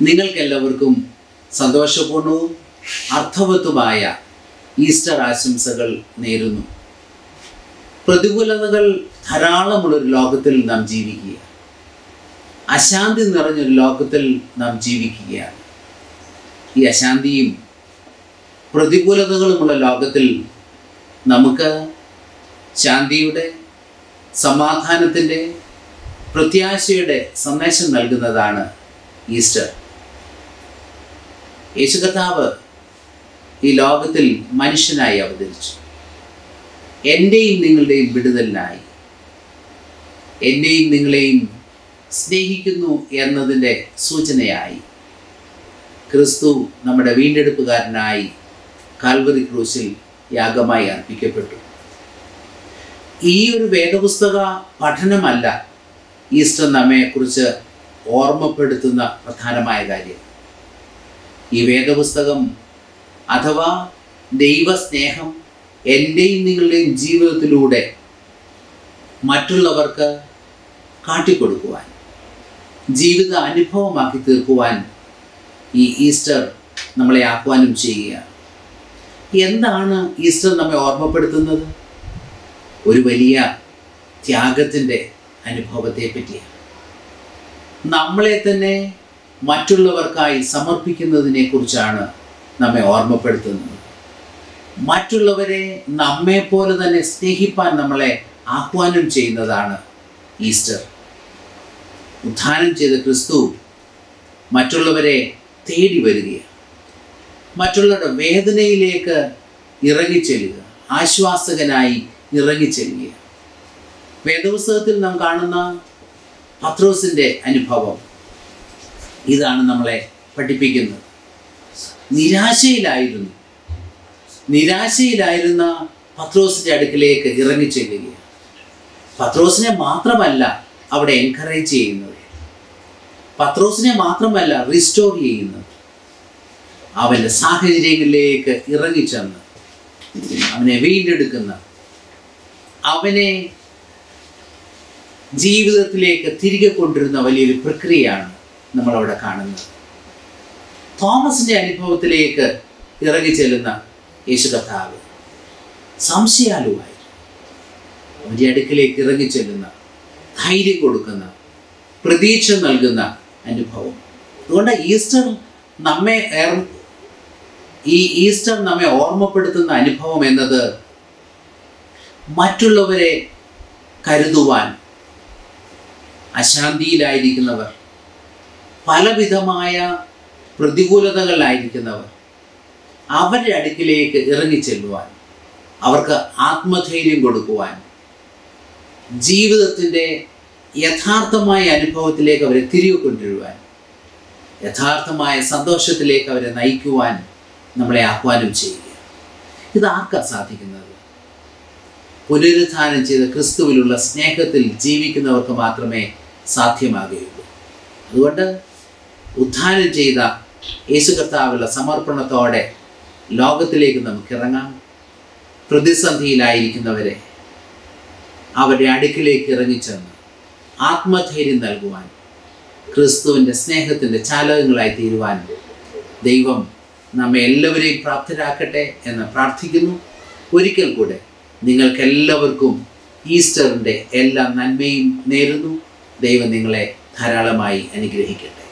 നിങ്ങൾക്കെല്ലാവർക്കും സന്തോഷപൂർണവും അർത്ഥവത്തുമായ ഈസ്റ്റർ ആശംസകൾ നേരുന്നു. പ്രതികൂലതകൾ ധാരാളമുള്ളൊരു ലോകത്തിൽ നാം ജീവിക്കുക അശാന്തി നിറഞ്ഞൊരു ലോകത്തിൽ നാം ജീവിക്കുകയാണ്. ഈ അശാന്തിയും പ്രതികൂലതകളുമുള്ള ലോകത്തിൽ നമുക്ക് ശാന്തിയുടെ സമാധാനത്തിന്റെ പ്രത്യാശയുടെ സന്ദേശം നൽകുന്നതാണ് ഈസ്റ്റർ. യേശു കർത്താവ് ഈ ലോകത്തിൽ മനുഷ്യനായി അവതരിച്ചു. എന്റെയും നിങ്ങളുടെയും വിടുതലിനായി. എന്നെയും നിങ്ങളെയും സ്നേഹിക്കുന്നു എന്നതിന്റെ സൂചനയായി. ക്രിസ്തു നമ്മുടെ വീണ്ടെടുപ്പുകാരനായി കാൽവറി ക്രൂശിൽ യാഗമായി അർപ്പിക്കപ്പെട്ടു. ഈ ഒരു വേദപുസ്തക പഠനമല്ല ഈസ്റ്റർ നമ്മെക്കുറിച്ച് ഓർമ്മപ്പെടുത്തുന്ന പ്രധാനമായ കാര്യം. ഈ വേദപുസ്തകം അഥവാ ദൈവസ്നേഹം എന്റെയും നിങ്ങളുടെയും ജീവിതത്തിലൂടെ മറ്റുള്ളവർക്ക് കാട്ടിക്കൊടുക്കുവാൻ ജീവിത അനുഭവമാക്കി തീർക്കുവാൻ ഈ ഈസ്റ്റർ നമ്മളെ ആഹ്വാനം ചെയ്യുക എന്താണ് ഈസ്റ്റർ നമ്മെ ഓർമ്മപ്പെടുത്തുന്നത്? ഒരു വലിയ ത്യാഗത്തിന്റെ അനുഭവത്തെ പറ്റിയാണ് നമ്മളെ തന്നെ മറ്റുള്ളവർക്കായി സമർപ്പിക്കുന്നതിനെ കുറിച്ചാണ് നമ്മെ ഓർമ്മപ്പെടുത്തുന്നത്. മറ്റുള്ളവരെ നമ്മെ പോലെ തന്നെ സ്നേഹിപ്പാൻ നമ്മളെ ആഹ്വാനം ചെയ്യുന്നതാണ് ഈസ്റ്റർ. ഉദ്ധാനം ചെയ്ത ക്രിസ്തു മറ്റുള്ളവരെ തേടി വരികയാണ്. മറ്റുള്ളവരുടെ വേദനയിലേക്ക് ഇറങ്ങിച്ചെല്ലുക ആശ്വാസകനായി ഇറങ്ങിച്ചെല്ലുക വേദപുസ്തകത്തിൽ നാം കാണുന്ന പത്രോസിന്റെ അനുഭവം ഇതാണ് നമ്മളെ പഠിപ്പിക്കുന്നത്. നിരാശയിലായിരുന്നു. നിരാശയിലായിരുന്ന പത്രോസിന്റെ അടുക്കിലേക്ക് ഇറങ്ങിച്ചെല്ലുകയാണ് പത്രോസിനെ മാത്രമല്ല അവിടെ എൻകറേജ് ചെയ്യുന്നത്. പത്രോസിനെ മാത്രമല്ല റിസ്റ്റോർ ചെയ്യുന്നത്. അവന്റെ സാഹചര്യങ്ങളിലേക്ക് ഇറങ്ങിച്ചെന്ന് അവനെ വീണ്ടെടുക്കുന്ന അവനെ ജീവിതത്തിലേക്ക് തിരികെ കൊണ്ടുവരുന്ന വലിയൊരു പ്രക്രിയയാണ് നമ്മളവിടെ കാണുന്നത്. തോമസിന്റെ അനുഭവത്തിലേക്ക് ഇറങ്ങി ചെല്ലുന്ന യേശു കർത്താവ് സംശയാലുവായിരുന്നു. അവന്റെ അടുക്കിലേക്ക് ഇറങ്ങി ചെല്ലുന്ന ധൈര്യം കൊടുക്കുന്ന പ്രതീക്ഷ നൽകുന്ന അനുഭവം. അതുകൊണ്ട് ഈസ്റ്റർ നമ്മെ ഈ ഈസ്റ്റർ നമ്മെ ഓർമ്മപ്പെടുത്തുന്ന അനുഭവം എന്നത് മറ്റുള്ളവരെ കരുതുവാൻ അശാന്തിയിലായിരിക്കുന്നവർ പലവിധമായ പ്രതികൂലതകളിലായിരിക്കുന്നവർ അവരുടെ അടുക്കിലേക്ക് ഇറങ്ങിച്ചെല്ലുവാൻ അവർക്ക് ആത്മധൈര്യം കൊടുക്കുവാൻ ജീവിതത്തിന്റെ യഥാർത്ഥമായ അനുഭവത്തിലേക്ക് അവരെ തിരികെ കൊണ്ടുവരുവാൻ യഥാർത്ഥമായ സന്തോഷത്തിലേക്ക് അവരെ നയിക്കുവാൻ നമ്മളെ ആഹ്വാനം ചെയ്യുക. ഇതാർക്കാ സാധിക്കുന്നത്? പുനരുദ്ധാനം ചെയ്ത ക്രിസ്തുവിലുള്ള സ്നേഹത്തിൽ ജീവിക്കുന്നവർക്ക് മാത്രമേ സാധ്യമാകുകയുള്ളൂ. അതുകൊണ്ട് ഉദ്ധാനം ചെയ്ത യേശു കർത്താവുള്ള സമർപ്പണത്തോടെ ലോകത്തിലേക്ക് നമുക്ക് ഇറങ്ങാം. പ്രതിസന്ധിയിലായിരിക്കുന്നവരെ അവരുടെ അടുക്കിലേക്ക് ഇറങ്ങിച്ചെന്ന് ആത്മധൈര്യം നൽകുവാൻ ക്രിസ്തുവിന്റെ സ്നേഹത്തിന്റെ ചാലകങ്ങളായി തീരുവാൻ ദൈവം നമ്മെ എല്ലാവരെയും പ്രാപ്തരാക്കട്ടെ എന്ന് പ്രാർത്ഥിക്കുന്നു. ഒരിക്കൽ കൂടെ നിങ്ങൾക്കെല്ലാവർക്കും ഈസ്റ്ററിന്റെ എല്ലാ നന്മയും നേരുന്നു. ദൈവം നിങ്ങളെ ധാരാളമായി അനുഗ്രഹിക്കട്ടെ.